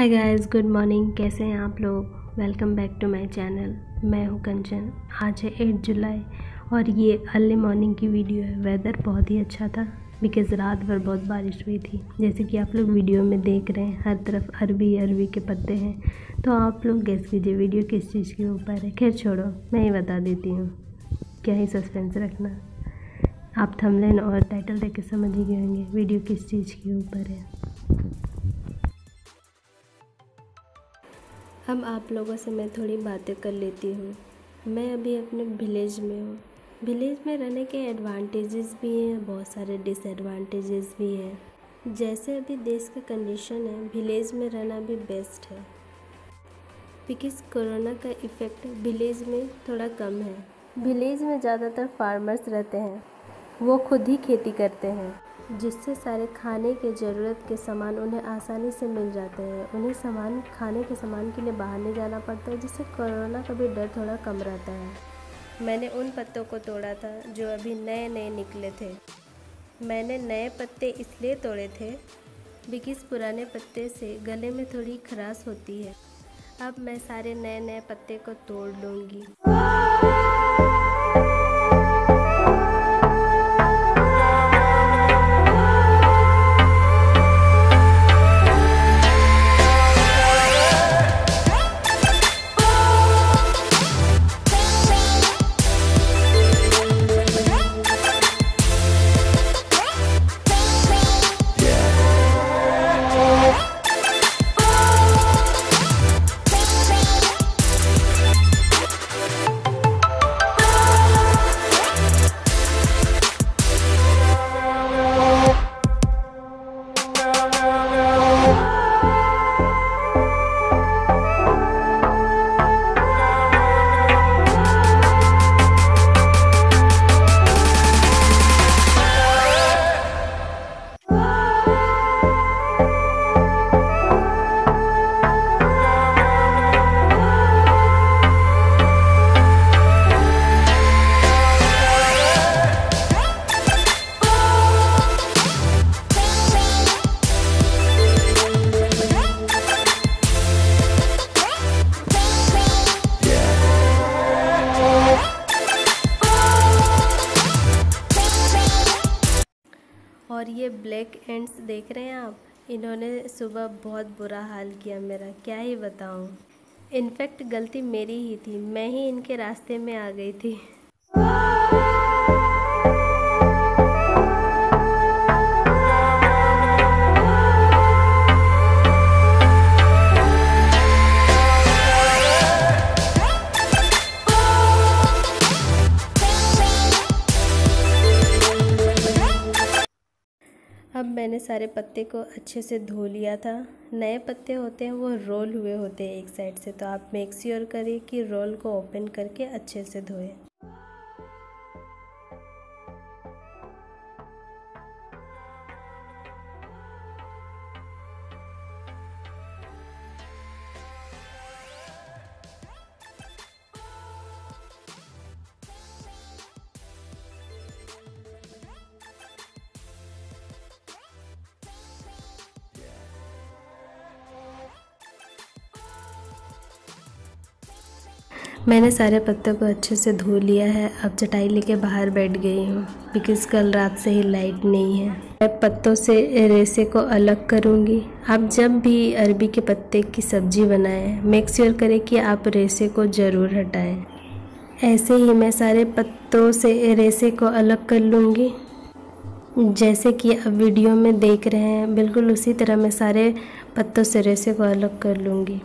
Hi guys good morning कैसे हैं आप लोग? Welcome back to my channel मैं हूँ कंचन। आज है एट जुलाई और ये अर्ली मॉर्निंग की वीडियो है। वेदर बहुत ही अच्छा था बिकॉज़ रात भर बहुत बारिश हुई थी। जैसे कि आप लोग वीडियो में देख रहे हैं, हर तरफ़ अरबी अरबी के पत्ते हैं। तो आप लोग गैस कीजिए वीडियो किस चीज़ के ऊपर है? खैर छोड़ो, मैं ही बता देती हूँ। क्या ही सस्पेंस रखना। आप थंबनेल और टाइटल देख के समझ ही गए होंगे वीडियो किस चीज़ के ऊपर है। अब आप लोगों से मैं थोड़ी बातें कर लेती हूँ। मैं अभी अपने विलेज में हूँ। विलेज में रहने के एडवांटेजेस भी हैं, बहुत सारे डिसएडवांटेजेस भी हैं। जैसे अभी देश का कंडीशन है विलेज में रहना भी बेस्ट है। बिकॉज़ कोरोना का इफ़ेक्ट विलेज में थोड़ा कम है। विलेज में ज़्यादातर फार्मर्स रहते हैं। वो खुद ही खेती करते हैं। जिससे सारे खाने के ज़रूरत के सामान उन्हें आसानी से मिल जाते हैं। उन्हें सामान, खाने के सामान के लिए बाहर नहीं जाना पड़ता है, जिससे कोरोना का भी डर थोड़ा कम रहता है। मैंने उन पत्तों को तोड़ा था जो अभी नए नए निकले थे। मैंने नए पत्ते इसलिए तोड़े थे बिकॉज़ पुराने पत्ते से गले में थोड़ी खराश होती है। अब मैं सारे नए नए पत्ते को तोड़ लूँगी। एंड्स देख रहे हैं आप? इन्होंने सुबह बहुत बुरा हाल किया मेरा, क्या ही बताऊँ। इनफैक्ट गलती मेरी ही थी, मैं ही इनके रास्ते में आ गई थी। अब मैंने सारे पत्ते को अच्छे से धो लिया था। नए पत्ते होते हैं, वो रोल हुए होते हैं एक साइड से। तो आप मेक श्योर करिए कि रोल को ओपन करके अच्छे से धोएँ। मैंने सारे पत्तों को अच्छे से धो लिया है। अब चटाई लेके बाहर बैठ गई हूँ बिकॉज़ कल रात से ही लाइट नहीं है। मैं पत्तों से रेसे को अलग करूँगी। आप जब भी अरबी के पत्ते की सब्ज़ी बनाएँ मेक श्योर करें कि आप रेसे को ज़रूर हटाएँ। ऐसे ही मैं सारे पत्तों से रेसे को अलग कर लूँगी। जैसे कि आप वीडियो में देख रहे हैं, बिल्कुल उसी तरह मैं सारे पत्तों से रेसे को अलग कर लूँगी।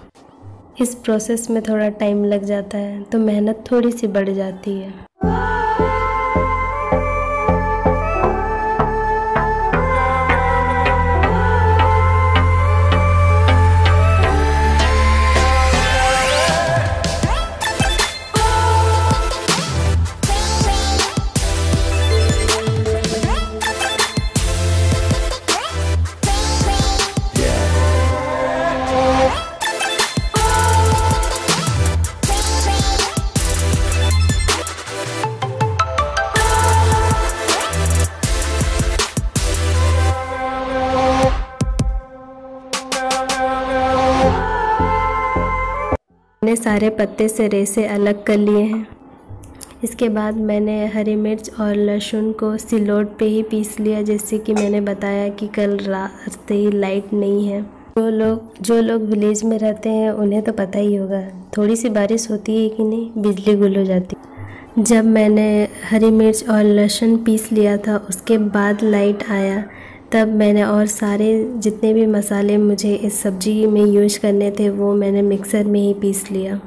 इस प्रोसेस में थोड़ा टाइम लग जाता है तो मेहनत थोड़ी सी बढ़ जाती है। मैंने सारे पत्ते से रेसे अलग कर लिए हैं। इसके बाद मैंने हरी मिर्च और लहसुन को सिलोट पे ही पीस लिया, जैसे कि मैंने बताया कि कल रात ही लाइट नहीं है। जो लोग जो लोग विलेज में रहते हैं, उन्हें तो पता ही होगा, थोड़ी सी बारिश होती है कि नहीं, बिजली गुल हो जाती। जब मैंने हरी मिर्च और लहसुन पीस लिया था, उसके बाद लाइट आया। तब मैंने और सारे जितने भी मसाले मुझे इस सब्ज़ी में यूज़ करने थे, वो मैंने मिक्सर में ही पीस लिया।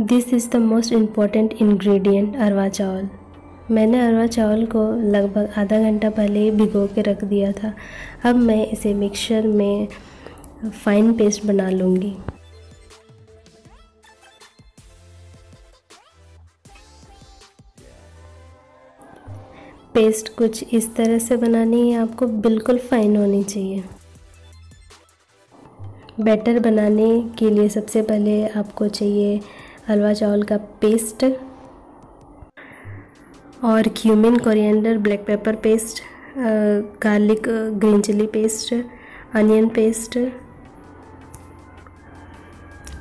This is the most important ingredient arwa chawal. मैंने अरवा चावल को लगभग आधा घंटा पहले ही भिगो के रख दिया था। अब मैं इसे मिक्सर में फ़ाइन पेस्ट बना लूँगी। पेस्ट कुछ इस तरह से बनानी है आपको बिल्कुल फ़ाइन होनी चाहिए। बैटर बनाने के लिए सबसे पहले आपको चाहिए हलवा चावल का पेस्ट और cumin coriander black pepper paste garlic green chili paste onion paste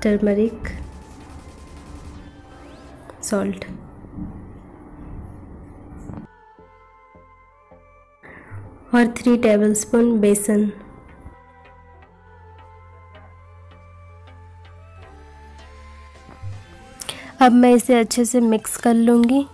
turmeric salt और थ्री टेबलस्पून बेसन। अब मैं इसे अच्छे से मिक्स कर लूँगी।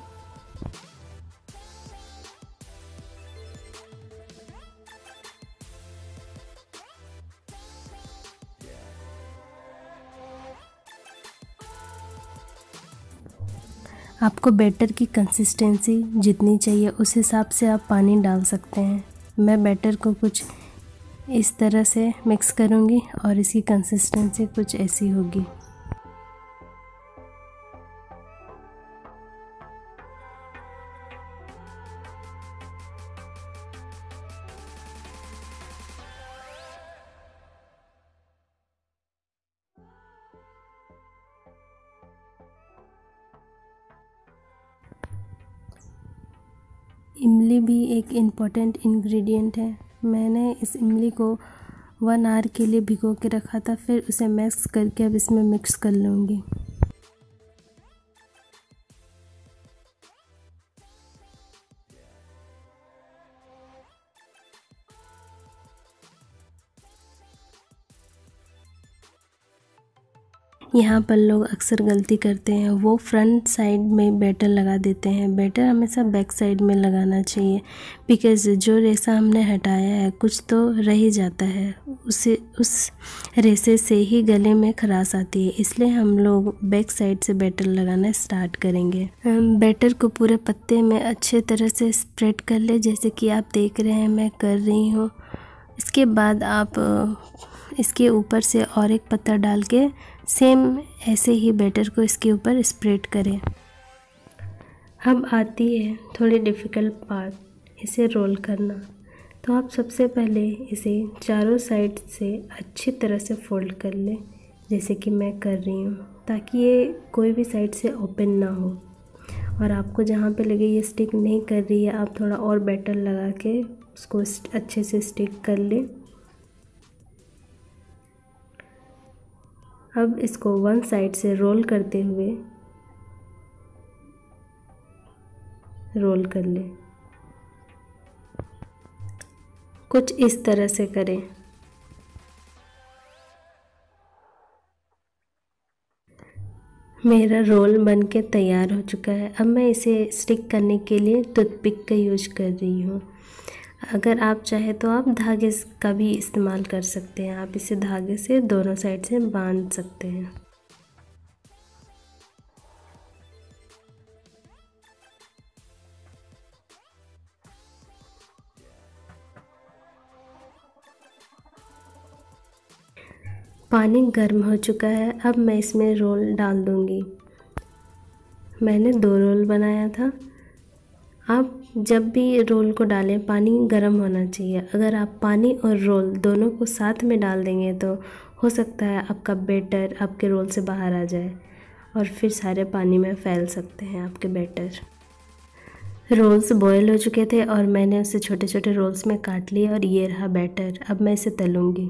आपको बैटर की कंसिस्टेंसी जितनी चाहिए उस हिसाब से आप पानी डाल सकते हैं। मैं बैटर को कुछ इस तरह से मिक्स करूँगी और इसकी कंसिस्टेंसी कुछ ऐसी होगी। इमली भी एक इंपॉर्टेंट इंग्रेडिएंट है। मैंने इस इमली को वन आवर के लिए भिगो के रखा था, फिर उसे मिक्स करके अब इसमें मिक्स कर लूँगी। यहाँ पर लोग अक्सर गलती करते हैं। वो फ्रंट साइड में बैटर लगा देते हैं। बैटर हमेशा बैक साइड में लगाना चाहिए। बिकॉज़ जो रेसा हमने हटाया है, कुछ तो रह ही जाता है। उसे, उस रेसे से ही गले में खराश आती है। इसलिए हम लोग बैक साइड से बैटर लगाना स्टार्ट करेंगे। बैटर को पूरे पत्ते में अच्छे तरह से स्प्रेड कर ले। जैसे कि आप देख रहे हैं, मैं कर रही हूँ। इसके बाद आप इसके ऊपर से और एक पत्ता डाल के सेम ऐसे ही बैटर को इसके ऊपर स्प्रेड करें। अब आती है थोड़ी डिफ़िकल्ट पार्ट इसे रोल करना। तो आप सबसे पहले इसे चारों साइड से अच्छी तरह से फोल्ड कर लें, जैसे कि मैं कर रही हूँ, ताकि ये कोई भी साइड से ओपन ना हो। और आपको जहाँ पे लगे ये स्टिक नहीं कर रही है, आप थोड़ा और बैटर लगा के उसको अच्छे से स्टिक कर लें। अब इसको वन साइड से रोल करते हुए रोल कर लें। कुछ इस तरह से करें। मेरा रोल बन के तैयार हो चुका है। अब मैं इसे स्टिक करने के लिए टूथपिक का यूज़ कर रही हूँ। अगर आप चाहे तो आप धागे का भी इस्तेमाल कर सकते हैं। आप इसे धागे से दोनों साइड से बाँध सकते हैं। पानी गर्म हो चुका है। अब मैं इसमें रोल डाल दूँगी। मैंने दो रोल बनाया था। आप जब भी रोल को डालें, पानी गर्म होना चाहिए। अगर आप पानी और रोल दोनों को साथ में डाल देंगे तो हो सकता है आपका बेटर आपके रोल से बाहर आ जाए और फिर सारे पानी में फैल सकते हैं आपके बैटर। रोल्स बॉयल हो चुके थे और मैंने उसे छोटे छोटे रोल्स में काट लिए और ये रहा बैटर। अब मैं इसे तलूँगी।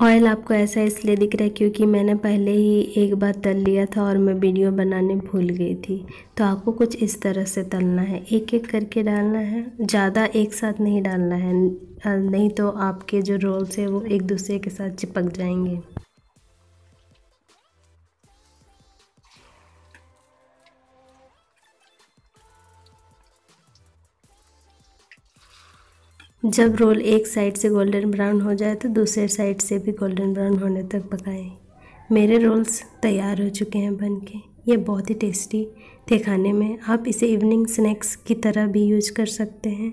ऑयल आपको ऐसा इसलिए दिख रहा है क्योंकि मैंने पहले ही एक बार तल लिया था और मैं वीडियो बनाने भूल गई थी। तो आपको कुछ इस तरह से तलना है। एक एक करके डालना है। ज़्यादा एक साथ नहीं डालना है। नहीं तो आपके जो रोल्स हैं वो एक दूसरे के साथ चिपक जाएँगे। जब रोल एक साइड से गोल्डन ब्राउन हो जाए तो दूसरे साइड से भी गोल्डन ब्राउन होने तक पकाएँ। मेरे रोल्स तैयार हो चुके हैं बन के ये बहुत ही टेस्टी थे खाने में। आप इसे इवनिंग स्नैक्स की तरह भी यूज़ कर सकते हैं।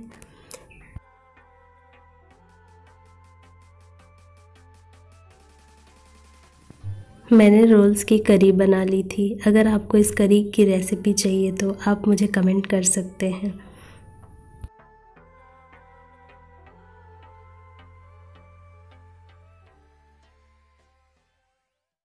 मैंने रोल्स की करी बना ली थी। अगर आपको इस करी की रेसिपी चाहिए तो आप मुझे कमेंट कर सकते हैं।